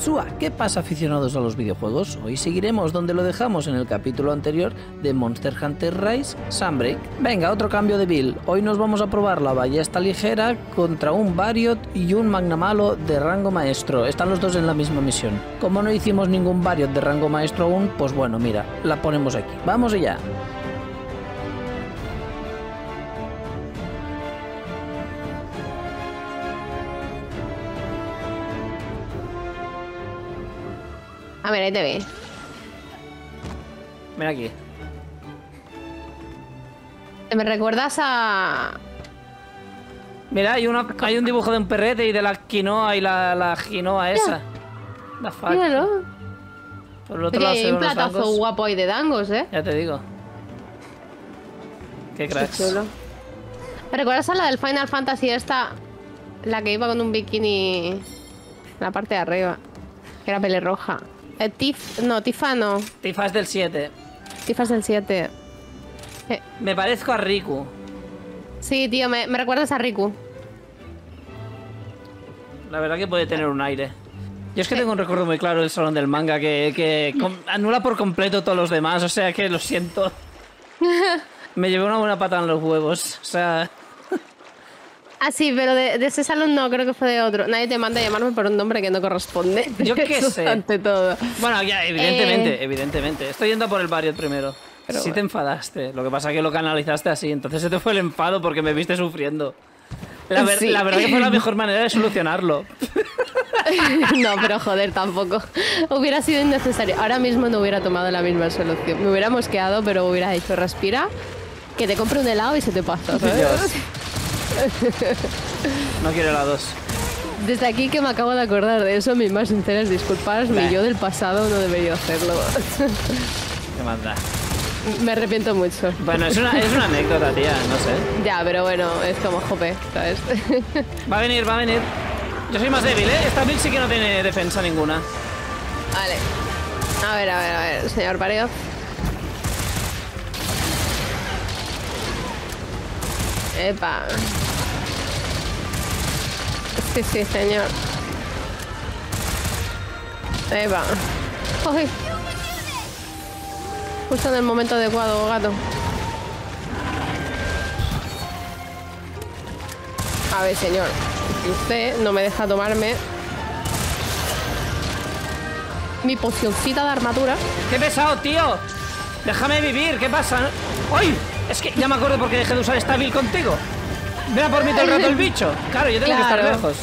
Sua, ¿qué pasa aficionados a los videojuegos? Hoy seguiremos donde lo dejamos en el capítulo anterior de Monster Hunter Rise Sunbreak. Venga, otro cambio de build. Hoy nos vamos a probar la ballesta ligera contra un Variot y un Magnamalo de rango maestro. Están los dos en la misma misión. Como no hicimos ningún Variot de rango maestro aún, pues bueno, mira, la ponemos aquí. ¡Vamos allá! A ver, ahí te ve. Mira aquí. ¿Te me recuerdas a. Mira, hay, una, hay un dibujo de un perrete y de la quinoa y la, la quinoa esa. La fuck. Míralo. Por el otro Oye, lado se hay un platazo guapo ahí de dangos, ¿eh? Ya te digo. Qué Qué cracks. chulo. ¿Me recuerdas a la del Final Fantasy esta? La que iba con un bikini en la parte de arriba. Que era pelirroja. Eh, Tif... No, Tifa no. Tifa es del 7. Tifa es el 7. Eh, Me parezco a Riku. sí, tío, me, me recuerdas a Riku. La verdad que puede tener un aire. Yo es que tengo un recuerdo muy claro del salón del manga que, que anula por completo todos los demás, o sea que lo siento. Me llevé una buena pata en los huevos. O sea, Ah, sí, pero de, de ese salón no, creo que fue de otro. Nadie te manda a llamarme por un nombre que no corresponde. Yo qué sé. Ante todo. bueno, ya, evidentemente, Eh. evidentemente. Estoy yendo por el Variot primero. Pero sí te bueno. enfadaste. Lo que pasa es que lo canalizaste así. Entonces se te fue el enfado porque me viste sufriendo. La, ver- Sí. la verdad que fue la mejor manera de solucionarlo. no, pero joder, tampoco. Hubiera sido innecesario. Ahora mismo no hubiera tomado la misma solución. Me hubiera mosqueado, pero hubiera dicho, respira, que te compre un helado y se te pasa, ¿sabes? Dios. No quiero la 2. Desde aquí que me acabo de acordar de eso, mis más sinceras disculpas. Mi yo del pasado no debería hacerlo. ¿Qué más da? me arrepiento mucho. Bueno, es una, es una anécdota, tía. No sé. Ya, pero bueno, es como jope, ¿sabes? Va a venir, va a venir. Yo soy más débil, ¿eh? Esta build sí que no tiene defensa ninguna. vale. A ver, a ver, a ver, señor Pareo. Epa. Sí, sí, señor. Epa. Uy. Justo en el momento adecuado, gato. A ver, señor. Usted no me deja tomarme mi pocioncita de armadura. ¡Qué pesado, tío! Déjame vivir, ¿qué pasa? ¡Ay! Es que ya me acuerdo porque dejé de usar esta build contigo. Ven a por mí todo el rato el bicho. Claro, yo tengo que estar lejos.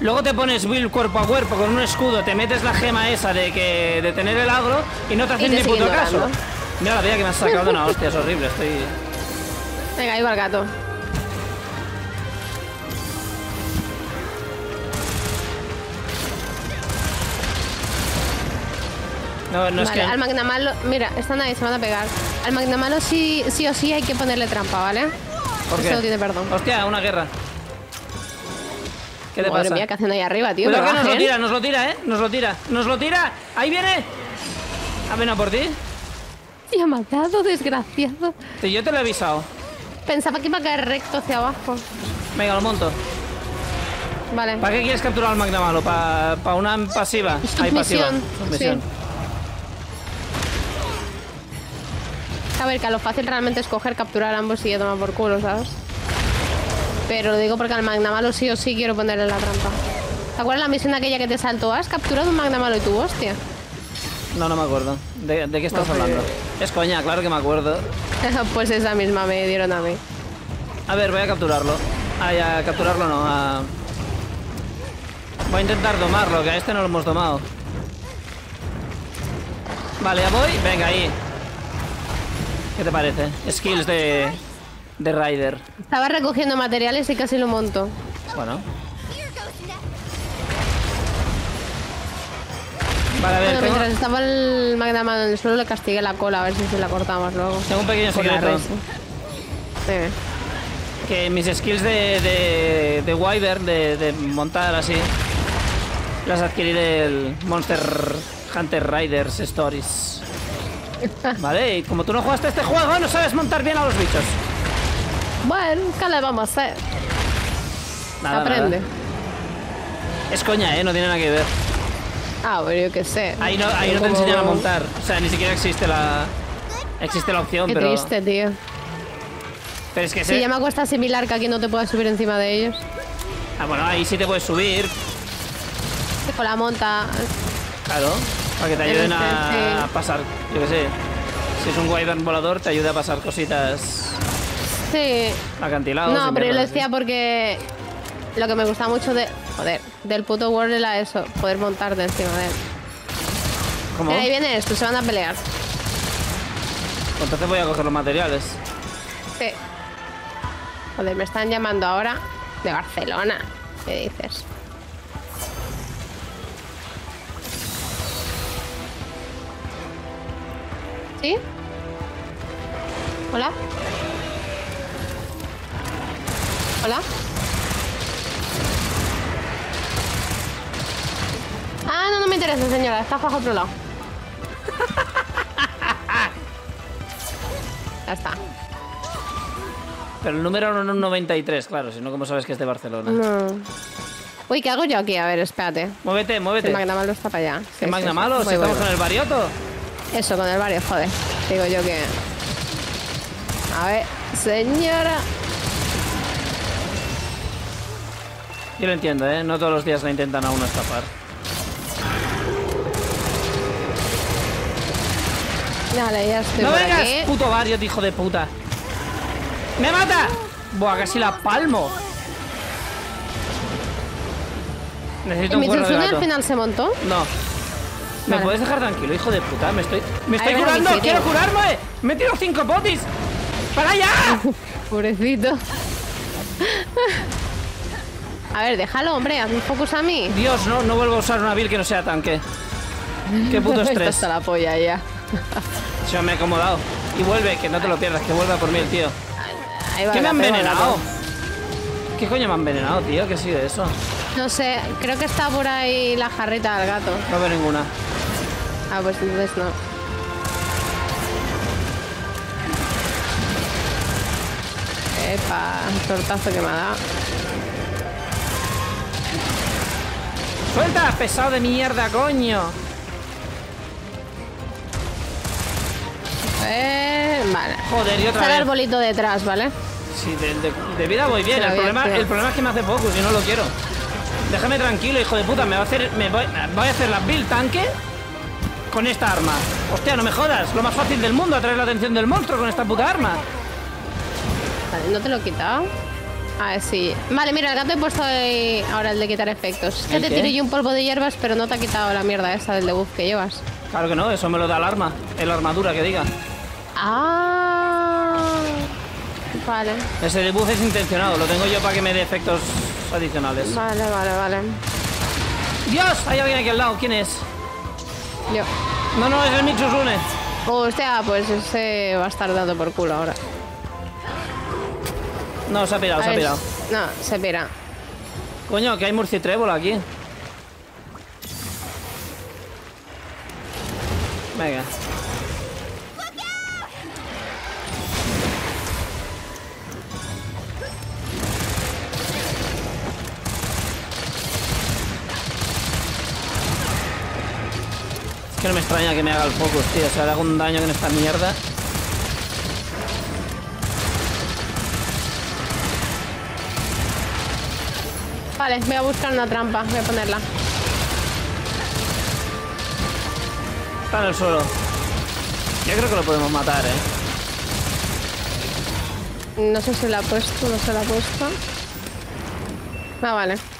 Luego te pones build cuerpo a cuerpo con un escudo, te metes la gema esa de que de tener el agro y no te hacen ni puto caso. Mira la vida que me has sacado de una hostia, es horrible, estoy. Venga, ahí va el gato. No, no es vale, que. al Magnamalo... Mira, están ahí, se van a pegar. Al Magnamalo sí, sí o sí hay que ponerle trampa, ¿vale? ¿Por Eso qué? no tiene perdón. Hostia, una guerra. ¿Qué te Madre pasa? mía, ¿qué hacen ahí arriba, tío? Cuidado Que nos lo tira, nos lo tira, ¿eh? Nos lo tira, nos lo tira. ¡Ahí viene! ¿Ha venido por ti? Me ha dado desgraciado. Sí, yo te lo he avisado. Pensaba que iba a caer recto hacia abajo. Venga, lo monto. Vale. ¿Para qué quieres capturar al Magnamalo? ¿Para una pasiva? Hay pasiva. A ver, que a lo fácil realmente es coger, capturar a ambos y ya tomar por culo, ¿sabes? Pero lo digo porque al Magnamalo sí o sí quiero ponerle la trampa. ¿Te acuerdas la misión aquella que te saltó? ¿Has capturado un Magnamalo y tú, hostia? No, no me acuerdo. ¿De, de qué estás pues- hablando? Es coña, claro que me acuerdo. pues esa misma me dieron a mí. A ver, voy a capturarlo. Ah, ya, capturarlo no. a- Voy a intentar domarlo, que a este no lo hemos domado. Vale, ya voy. Venga, ahí. ¿Qué te parece? Skills de... De Rider. Estaba recogiendo materiales y casi lo monto. Bueno. Vale, a ver, Bueno, tengo, mientras estaba el Magnamalo en el suelo le castigué la cola a ver si se la cortamos luego. tengo un pequeño secreto. Que mis skills de, de, de Wyvern, de, de montar así, las adquirí del Monster Hunter Riders Stories. Vale, y como tú no jugaste este juego, no sabes montar bien a los bichos. Bueno, ¿qué le vamos a hacer? Nada, Aprende. nada. Es coña, ¿eh? No tiene nada que ver. Ah, pero yo qué sé. Ahí no, ahí no te enseñan a montar. O sea, ni siquiera existe la... Existe la opción, Qué pero... triste, tío. Pero es que Sí, se... ya me cuesta asimilar que aquí no te puedas subir encima de ellos. Ah, bueno, ahí sí te puedes subir, Con la monta. claro. Para que te En ayuden a, pasar, yo qué sé. Si es un wyvern volador, te ayuda a pasar cositas Sí. acantilados. No, pero yo lo decía porque lo que me gusta mucho de. Joder, del puto World era eso, poder montarte encima de él. ¿Cómo? Mira, ahí viene esto, se van a pelear. Pues Entonces voy a coger los materiales. Sí. Joder, me están llamando ahora de Barcelona. ¿Qué dices? ¿Sí? ¿Hola? ¿Hola? Ah, no, no me interesa, señora. Está bajo otro lado. ya está. Pero el número no es un 93, claro, si no, ¿cómo sabes que es de Barcelona? No. Uy, ¿qué hago yo aquí? A ver, espérate. Muévete, muévete. El Magna Malo está para allá. ¿Qué Sí, magna sí, sí. malo? Si estamos con el varioto. Eso, con el barrio, joder. Digo yo que... A ver, señora... Yo lo entiendo, ¿eh? No todos los días la intentan a uno escapar. Dale, ya estoy ¡No por vengas, aquí. puto variot, hijo de puta! ¡Me mata! Buah, casi la palmo. Necesito un ¿Mi de al final se montó? No. ¿Me Vale. puedes dejar tranquilo, hijo de puta? Me estoy, me estoy curando. ¡Quiero curarme! ¡Me tiro cinco potis! ¡Para allá! Pobrecito. A ver, déjalo, hombre. Haz un focus a mí. Dios, no, no vuelvo a usar una build que no sea tanque. Qué puto Está estrés. hasta la polla ya. Se me ha acomodado. Y vuelve, que no te lo pierdas, que vuelva por mí el tío. Va, ¿Qué me la ha pego, la envenenado? ¿Qué coño me ha envenenado, tío? ¿Qué ha sido eso? No sé, creo que está por ahí la jarrita del gato. No veo ninguna. Ah, pues entonces no. Epa, tortazo que me ha dado. ¡Suelta, pesado de mierda, coño! Eh, vale. Joder, y otra Está el arbolito detrás, ¿vale? Sí, de, de- de vida voy bien. Problema, activado. el problema es que me hace focus y no lo quiero. Déjame tranquilo, hijo de puta. Me va a hacer. Me voy, voy a hacer la build tanque con esta arma. Hostia, no me jodas. Lo más fácil del mundo, atraer la atención del monstruo con esta puta arma. Vale, ¿no te lo he quitado? A ver, sí. Vale, mira, el gato he puesto ahí ahora el de quitar efectos. Es que ¿El te qué? tiré yo un polvo de hierbas, pero no te ha quitado la mierda esa del debuff que llevas. Claro que no, eso me lo da el arma. El armadura que diga. Ah. Vale, Ese debuff es intencionado. Lo tengo yo para que me dé efectos adicionales. vale, vale, vale. ¡Dios! Hay alguien aquí al lado. ¿Quién es? Yo. No, no, es el Mitsusune. Hostia, pues ese va a estar dado por culo ahora. No, se ha pirado, A se ha pirado. No, se pira. Coño, que hay murciélago aquí. Venga. Extraña que me haga el focus, tío. O sea, le hago un daño con esta mierda. Vale, voy a buscar una trampa, voy a ponerla. Está en el suelo. Yo creo que lo podemos matar, ¿eh? No sé si la ha puesto, no se la ha puesto. Ah, vale.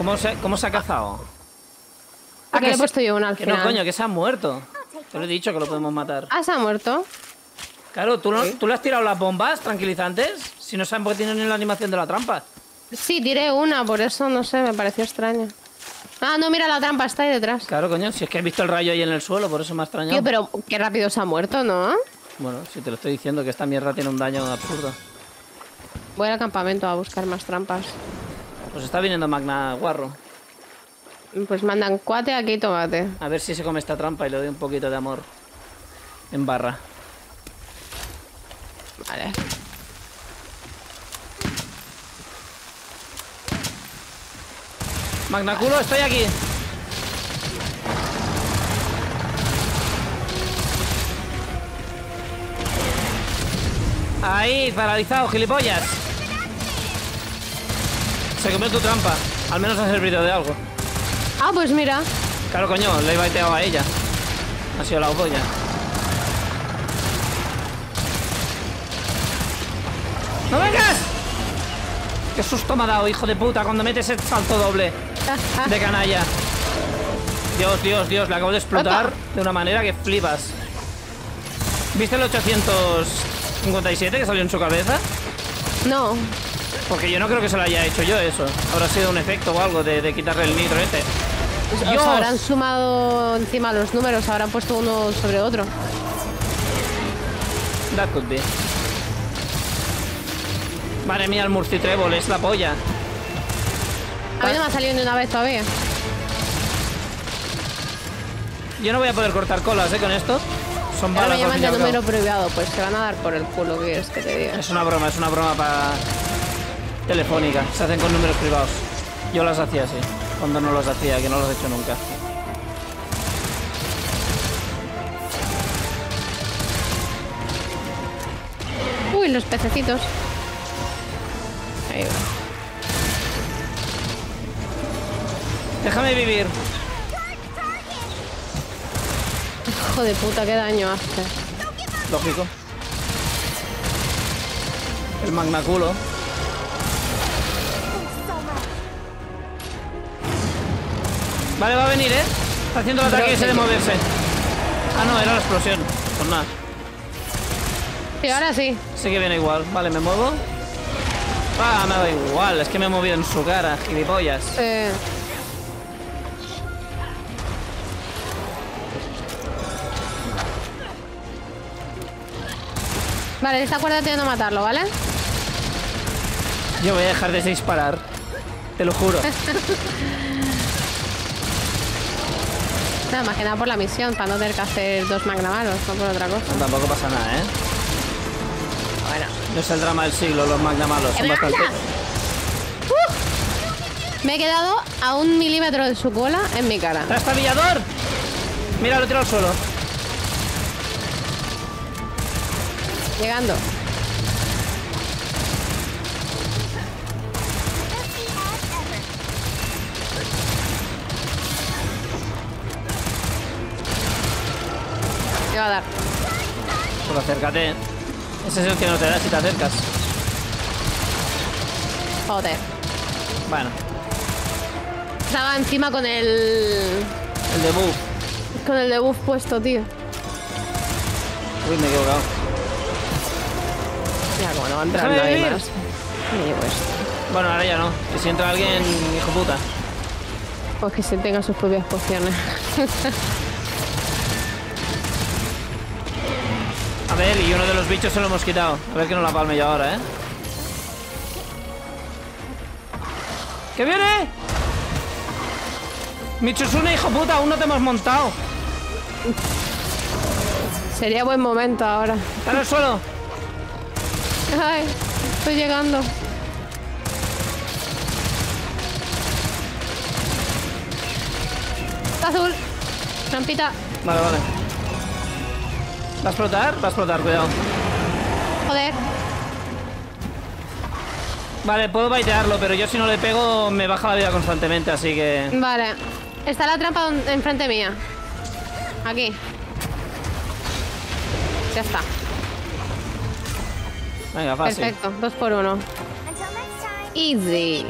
¿Cómo se, cómo se ha cazado? Porque le he se- puesto yo una al que final. no, coño, que se ha muerto. Te lo he dicho que lo podemos matar. Ah, se ha muerto. Claro, ¿tú, no- ¿tú le has tirado las bombas tranquilizantes? Si no saben por qué tienen ni la animación de la trampa. Sí, tiré una, por eso no sé, me pareció extraño. Ah, no, mira la trampa, está ahí detrás. Claro, coño, si es que he visto el rayo ahí en el suelo, por eso me ha extrañado. Tío, pero qué rápido se ha muerto, ¿no? Bueno, si te lo estoy diciendo que esta mierda tiene un daño absurdo. Voy al campamento a buscar más trampas. Pues está viniendo Magna Guarro. Pues mandan cuate aquí, tomate. A ver si se come esta trampa y le doy un poquito de amor. En barra. Vale. Magnaculo, estoy aquí. Ahí, paralizado, gilipollas. Se comió tu trampa. Al menos ha servido de algo. Ah, pues mira. Claro, coño, le he baiteado a ella. Ha sido la polla. ¡No vengas! ¡Qué susto me ha dado, hijo de puta, cuando metes el salto doble de canalla! Dios, Dios, Dios, le acabo de explotar Opa. de una manera que flipas. ¿Viste el 857 que salió en su cabeza? No. Porque yo no creo que se lo haya hecho yo eso. Habrá sido un efecto o algo de, de quitarle el nitro este. Os Dios. habrán sumado encima los números, habrán puesto uno sobre otro. That could be. Madre mía, el Murcitrébol es la polla. A mí no me ha salido ni una vez todavía. Yo no voy a poder cortar colas, ¿eh? Con esto. Son Ahora balas me al llaman de número privado, pues se van a dar por el culo, ¿qué quieres que te diga? Es una broma, es una broma para telefónica. Se hacen con números privados. Yo las hacía así, cuando no los hacía, que no los he hecho nunca. Uy, los pececitos. Ahí va. Déjame vivir. Hijo de puta, qué daño hace. Lógico. El magnaculo. Vale, va a venir, ¿eh? Está haciendo el ataque ese de moverse. Ah, no, era la explosión. Pues nada. Y ahora sí. Sí que viene igual. Vale, me muevo. Ah, me da igual. Es que me he movido en su cara, gilipollas. Eh, Vale, esta acuérdate de no matarlo, ¿vale? Yo voy a dejar de disparar. Te lo juro. Nada, más que nada por la misión, para no tener que hacer dos magnamalos, no por otra cosa. Tampoco pasa nada, ¿eh? Bueno. No es el drama del siglo, los magnamalos. Son bastante... Me he quedado a un milímetro de su cola en mi cara. ¡Trastabillador! Mira, lo tiro al suelo. Llegando. Va a dar. Pues acércate. Ese es el que no te da si te acercas. Joder. Bueno, Estaba encima con el. el de buff. con el debuff puesto, tío. Uy, me he equivocado. Ya, como no va a Déjame nadie vivir. más. Me llevo esto. Bueno, ahora ya no. Que si entra alguien, hijo puta. Pues que se tenga sus propias pociones. ver, y uno de los bichos se lo hemos quitado. A ver que no la palme yo ahora, ¿eh? ¡Que viene! Michusune, hijo puta, aún no te hemos montado. Sería buen momento ahora. Está en el suelo. Ay, estoy llegando. Está azul. Trampita. Vale, vale. ¿Va a explotar? Va a explotar, cuidado. Joder. Vale, puedo baitearlo, pero yo si no le pego me baja la vida constantemente, así que... Vale. Está la trampa enfrente mía. Aquí. Ya está. Venga, fácil. Perfecto. Dos por uno. Easy.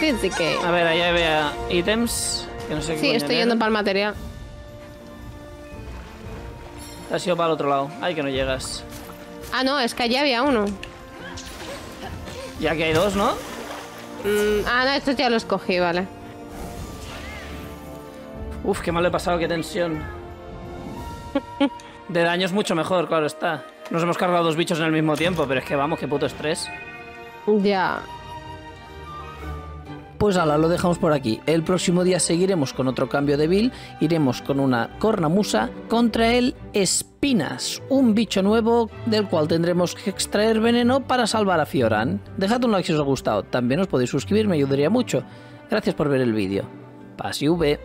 Easy que. A ver, allá vea ítems. Que no sé qué Sí, estoy yendo para el material. Te has ido para el otro lado. Ay, que no llegas. Ah, no, es que allí había uno. Ya que hay dos, ¿no? Mm, ah, no, estos ya los cogí, vale. Uf, qué mal he pasado, qué tensión. De daño es mucho mejor, claro está. Nos hemos cargado dos bichos en el mismo tiempo, pero es que vamos, qué puto estrés. Ya. Pues ala, lo dejamos por aquí. El próximo día seguiremos con otro cambio de build. Iremos con una cornamusa contra el Espinas, un bicho nuevo del cual tendremos que extraer veneno para salvar a Fioran. Dejad un like si os ha gustado. También os podéis suscribir, me ayudaría mucho. Gracias por ver el vídeo. Pase V.